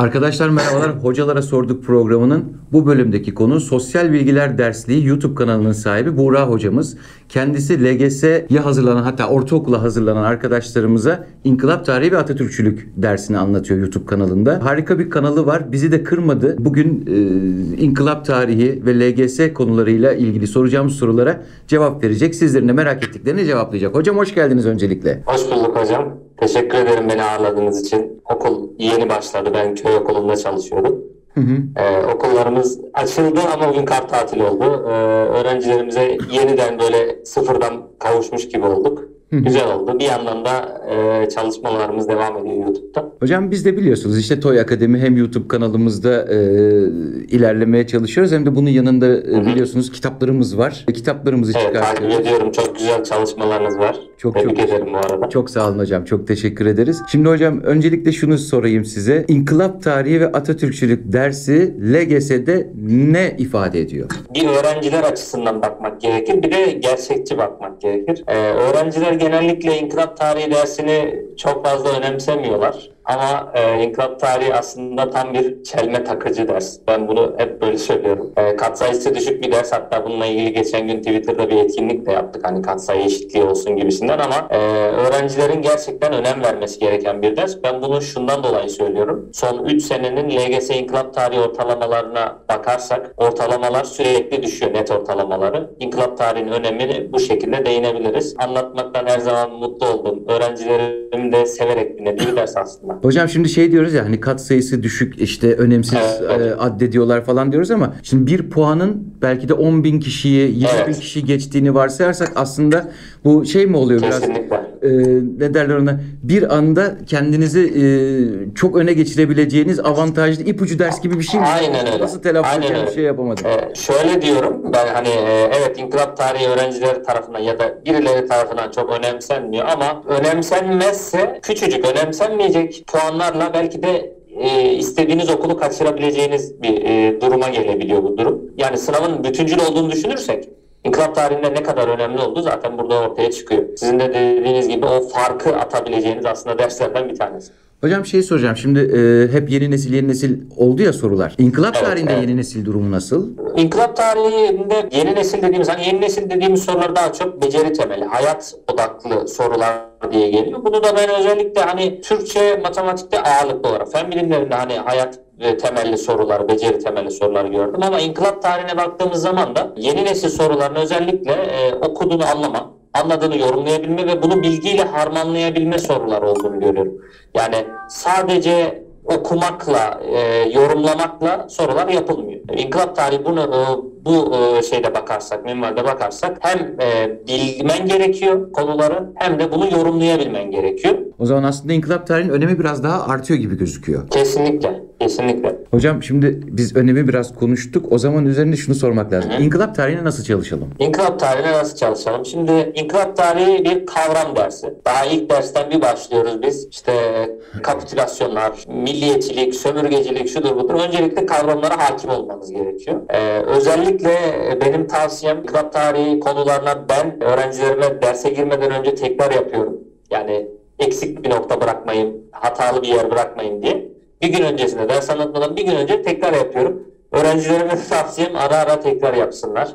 Arkadaşlar merhabalar. Hocalara Sorduk programının bu bölümdeki konu Sosyal Bilgiler Dersliği YouTube kanalının sahibi Buğra hocamız. Kendisi LGS'ye hazırlanan hatta ortaokula hazırlanan arkadaşlarımıza İnkılap Tarihi ve Atatürkçülük dersini anlatıyor YouTube kanalında. Harika bir kanalı var. Bizi de kırmadı. Bugün e, İnkılap Tarihi ve LGS konularıyla ilgili soracağımız sorulara cevap verecek. Sizlerin de merak ettiklerini cevaplayacak. Hocam hoş geldiniz öncelikle. Hoş bulduk hocam. Teşekkür ederim beni ağırladığınız için. Okul yeni başladı. Ben köy okulunda çalışıyorum. Hı hı. Ee, okullarımız açıldı ama bugün kar tatili oldu. Ee, öğrencilerimize yeniden böyle sıfırdan kavuşmuş gibi olduk. Güzel oldu. Bir yandan da e, çalışmalarımız devam ediyor YouTube'da. Hocam biz de biliyorsunuz işte Toy Akademi hem YouTube kanalımızda e, ilerlemeye çalışıyoruz hem de bunun yanında e, biliyorsunuz kitaplarımız var. Kitaplarımızı Evet takip çıkartıyoruz. ediyorum. Çok güzel çalışmalarınız var. Çok Tebrik çok- ederim bu arada. Çok sağ olun hocam. Çok teşekkür ederiz. Şimdi hocam öncelikle şunu sorayım size. İnkılap tarihi ve Atatürkçülük dersi LGS'de ne ifade ediyor? bir öğrenciler açısından bakmak gerekir, bir de gerçekçi bakmak gerekir. Ee, öğrenciler genellikle inkılap tarihi dersini çok fazla önemsemiyorlar. Ama e, inkılap tarihi aslında tam bir çelme takıcı ders. Ben bunu hep böyle söylüyorum. E, katsayısı düşük bir ders. Hatta bununla ilgili geçen gün Twitter'da bir etkinlik de yaptık. Hani katsayı eşitliği olsun gibisinden ama e, öğrencilerin gerçekten önem vermesi gereken bir ders. Ben bunu şundan dolayı söylüyorum. Son 3 senenin LGS inkılap tarihi ortalamalarına bakarsak ortalamalar sürekli düşüyor net ortalamaları. İnkılap tarihinin önemini bu şekilde değinebiliriz. Anlatmaktan her zaman mutlu oldum. Öğrencilerim de severek dinlediği bir ders aslında. Hocam şimdi şey diyoruz ya hani kat sayısı düşük işte önemsiz Evet. e, addediyorlar falan diyoruz ama şimdi bir puanın belki de 10 bin kişiyi 20 bin Evet. kişi geçtiğini varsayarsak aslında bu şey mi oluyor biraz? E, ne derler ona bir anda kendinizi e, çok öne geçirebileceğiniz avantajlı ipucu ders gibi bir şey mi? Aynen öyle. Nasıl telaffuz Aynen öyle. bir şey yapamadım. Ee, şöyle diyorum ben hani e, evet inkılap tarihi öğrenciler tarafından ya da birileri tarafından çok önemsenmiyor ama önemsenmezse küçücük önemsenmeyecek puanlarla belki de e, istediğiniz okulu kaçırabileceğiniz bir e, duruma gelebiliyor bu durum. Yani sınavın bütüncül olduğunu düşünürsek İnkılap tarihinde ne kadar önemli olduğu zaten burada ortaya çıkıyor. Sizin de dediğiniz gibi o farkı atabileceğiniz aslında derslerden bir tanesi. Hocam şey soracağım şimdi e, hep yeni nesil yeni nesil oldu ya sorular. İnkılap Evet, tarihinde evet. yeni nesil durumu nasıl? İnkılap tarihinde yeni nesil dediğimiz hani yeni nesil dediğimiz sorular daha çok beceri temeli, hayat odaklı sorular diye geliyor. Bunu da ben özellikle hani Türkçe, matematikte ağırlıklı olarak, fen bilimlerinde hani hayat ve temelli sorular, beceri temelli sorular gördüm. Ama inkılap tarihine baktığımız zaman da yeni nesil soruların özellikle e, okuduğunu anlama, anladığını yorumlayabilme ve bunu bilgiyle harmanlayabilme sorular olduğunu görüyorum. Yani sadece okumakla, e, yorumlamakla sorular yapılmıyor. İnkılap tarihi bunu e, bu e, şeyde bakarsak, minvalde bakarsak hem e, bilmen gerekiyor konuları hem de bunu yorumlayabilmen gerekiyor. O zaman aslında inkılap tarihinin önemi biraz daha artıyor gibi gözüküyor. Kesinlikle, kesinlikle. Hocam şimdi biz önemi biraz konuştuk. O zaman üzerinde şunu sormak lazım. İnkılap tarihine nasıl çalışalım? İnkılap tarihine nasıl çalışalım? Şimdi inkılap tarihi bir kavram dersi. Daha ilk dersten bir başlıyoruz biz. İşte kapitülasyonlar, milliyetçilik, sömürgecilik, şudur budur. Öncelikle kavramlara hakim olmanız gerekiyor. Ee, özellikle benim tavsiyem inkılap tarihi konularına ben öğrencilerime derse girmeden önce tekrar yapıyorum. Yani eksik bir nokta bırakmayın, hatalı bir yer bırakmayın diye. Bir gün öncesinde ders anlatmadan bir gün önce tekrar yapıyorum. Öğrencilerime tavsiyem ara ara tekrar yapsınlar.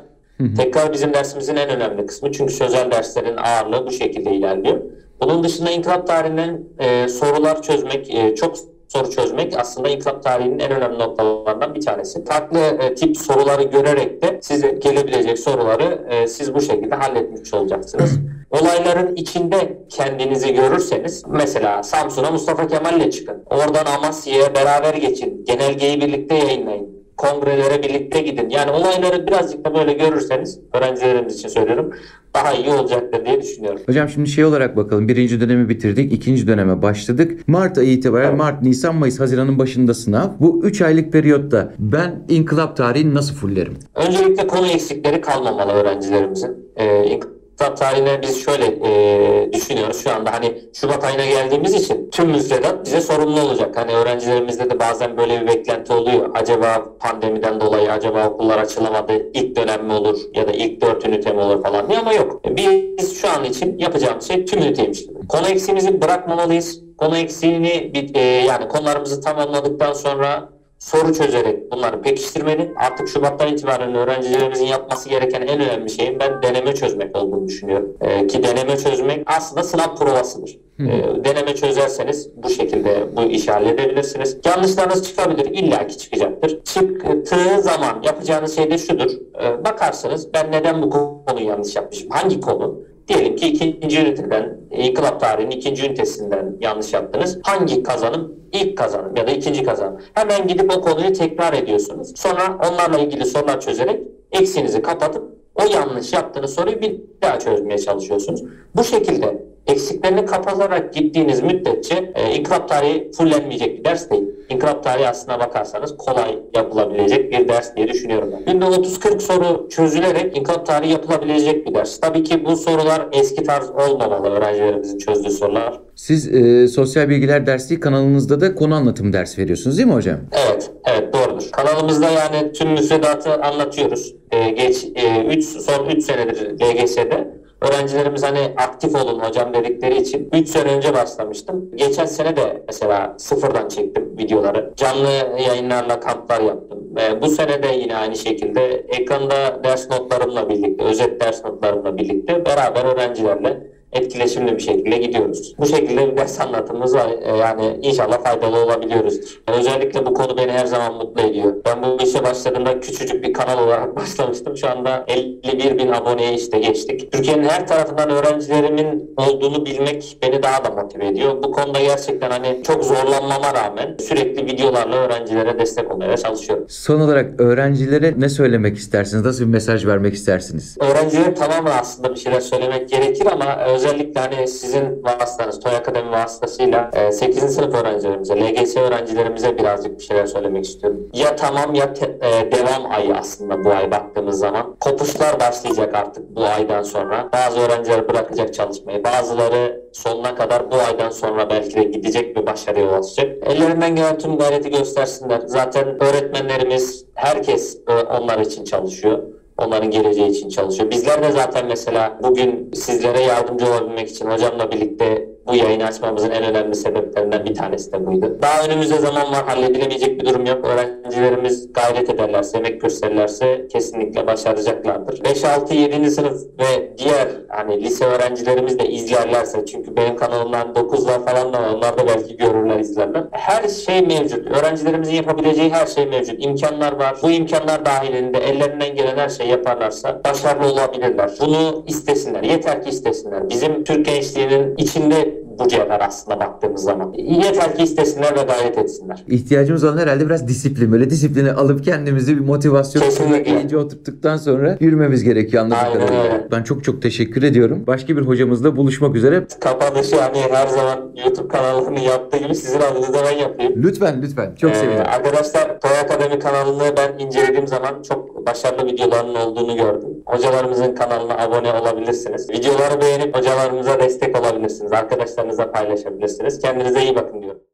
Tekrar bizim dersimizin en önemli kısmı. Çünkü sözel derslerin ağırlığı bu şekilde ilerliyor. Bunun dışında inkılap tarihinden e, sorular çözmek, e, çok soru çözmek aslında inkılap tarihinin en önemli noktalarından bir tanesi. Farklı e, tip soruları görerek de size gelebilecek soruları e, siz bu şekilde halletmiş olacaksınız. Olayların içinde kendinizi görürseniz mesela Samsun'a Mustafa Kemal'le çıkın. Oradan Amasya'ya beraber geçin. Genelgeyi birlikte yayınlayın. Kongrelere birlikte gidin. Yani olayları birazcık da böyle görürseniz öğrencilerimiz için söylüyorum daha iyi olacaktır diye düşünüyorum. Hocam şimdi şey olarak bakalım. Birinci dönemi bitirdik. ikinci döneme başladık. Mart ayı itibaren Evet. Mart, Nisan, Mayıs, Haziran'ın başında sınav. Bu 3 aylık periyotta ben inkılap tarihini nasıl fullerim? Öncelikle konu eksikleri kalmamalı öğrencilerimizin. Ee, İnkılap tarihine biz şöyle e, düşünüyoruz şu anda hani Şubat ayına geldiğimiz için tüm müfredat bize sorumlu olacak. Hani öğrencilerimizde de bazen böyle bir beklenti oluyor. Acaba pandemiden dolayı acaba okullar açılamadı ilk dönem mi olur ya da ilk dört ünite mi olur falan diye ama yok. Biz şu an için yapacağımız şey tüm üniteymiş gibi. Konu eksiğimizi bırakmamalıyız. Konu eksiğini e, yani konularımızı tamamladıktan sonra soru çözerek bunları pekiştirmeli. Artık Şubat'tan itibaren öğrencilerimizin yapması gereken en önemli şeyin ben deneme çözmek olduğunu düşünüyorum. E, ki deneme çözmek aslında sınav provasıdır. E, deneme çözerseniz bu şekilde bu işi halledebilirsiniz. Yanlışlarınız çıkabilir. illaki çıkacaktır. Çıktığı zaman yapacağınız şey de şudur. E, bakarsınız ben neden bu konuyu yanlış yapmışım? Hangi konu? Diyelim ki ikinci üniteden, İnkılap tarihinin ikinci ünitesinden yanlış yaptınız. Hangi kazanım? İlk kazanım ya da ikinci kazanım. Hemen gidip o konuyu tekrar ediyorsunuz. Sonra onlarla ilgili sorular çözerek eksiğinizi kapatıp o yanlış yaptığınız soruyu bir daha çözmeye çalışıyorsunuz. Bu şekilde eksiklerini kapatarak gittiğiniz müddetçe e, inkılap tarihi fullenmeyecek bir ders değil. İnkılap tarihi aslına bakarsanız kolay yapılabilecek bir ders diye düşünüyorum ben. Günde 30-40 soru çözülerek inkılap tarihi yapılabilecek bir ders. Tabii ki bu sorular eski tarz olmamalı öğrencilerimizin çözdüğü sorular. Siz e, sosyal bilgiler dersliği kanalınızda da konu anlatım dersi veriyorsunuz değil mi hocam? Evet, evet doğrudur. Kanalımızda yani tüm müfredatı anlatıyoruz. Ee, geç 3 son 3 senedir LGS'de öğrencilerimiz hani aktif olun hocam dedikleri için 3 sene önce başlamıştım. Geçen sene de mesela sıfırdan çektim videoları. Canlı yayınlarla kamplar yaptım. Ee, bu sene de yine aynı şekilde ekranda ders notlarımla birlikte, özet ders notlarımla birlikte beraber öğrencilerle etkileşimli bir şekilde gidiyoruz. Bu şekilde bir ders anlatımımız var. Ee, yani inşallah faydalı olabiliyoruzdur. Özellikle bu konu beni her zaman mutlu ediyor. Ben bu işe başladığımda küçücük bir kanal olarak başlamıştım. Şu anda 51 bin aboneye işte geçtik. Türkiye'nin her tarafından öğrencilerimin olduğunu bilmek beni daha da motive ediyor. Bu konuda gerçekten hani çok zorlanmama rağmen sürekli videolarla öğrencilere destek olmaya çalışıyorum. Son olarak öğrencilere ne söylemek istersiniz? Nasıl bir mesaj vermek istersiniz? Öğrencilere tamamen aslında bir şeyler söylemek gerekir ama özellikle hani sizin vasıtanız, Toy Akademi vasıtasıyla e, 8. sınıf öğrencilerimize, LGS öğrencilerimize birazcık bir şeyler söylemek istiyorum. Ya tamam ya te- e, devam ayı aslında bu ay baktığımız zaman. Kopuşlar başlayacak artık bu aydan sonra. Bazı öğrenciler bırakacak çalışmayı, bazıları sonuna kadar bu aydan sonra belki de gidecek bir başarıya ulaşacak. Ellerinden gelen tüm gayreti göstersinler. Zaten öğretmenlerimiz, herkes e, onlar için çalışıyor onların geleceği için çalışıyor. Bizler de zaten mesela bugün sizlere yardımcı olabilmek için hocamla birlikte bu yayını açmamızın en önemli sebeplerinden bir tanesi de buydu. Daha önümüzde zaman var, halledilemeyecek bir durum yok. Öğrencilerimiz gayret ederlerse, emek gösterirlerse kesinlikle başaracaklardır. 5, 6, 7. sınıf ve diğer hani lise öğrencilerimiz de izlerlerse çünkü benim kanalımdan 9'lar falan da. Onlar da belki görürler, izlerler. Her şey mevcut. Öğrencilerimizin yapabileceği her şey mevcut. İmkanlar var. Bu imkanlar dahilinde ellerinden gelen her şeyi yaparlarsa başarılı olabilirler. Bunu istesinler. Yeter ki istesinler. Bizim Türk gençliğinin içinde bu cevher aslında baktığımız zaman. Yeter ki istesinler ve gayret etsinler. İhtiyacımız olan herhalde biraz disiplin. Böyle disiplini alıp kendimizi bir motivasyon iyice oturttuktan sonra yürümemiz gerekiyor anladığım kadarıyla. Ben çok çok teşekkür ediyorum. Başka bir hocamızla buluşmak üzere. Kapanışı hani her zaman YouTube kanalının yaptığı gibi sizin adınıza ben yapayım. Lütfen lütfen. Çok Ee, sevinirim. arkadaşlar Toy Akademi kanalını ben incelediğim zaman çok başarılı videoların olduğunu gördüm. Hocalarımızın kanalına abone olabilirsiniz. Videoları beğenip hocalarımıza destek olabilirsiniz. Arkadaşlarınızla paylaşabilirsiniz. Kendinize iyi bakın diyorum.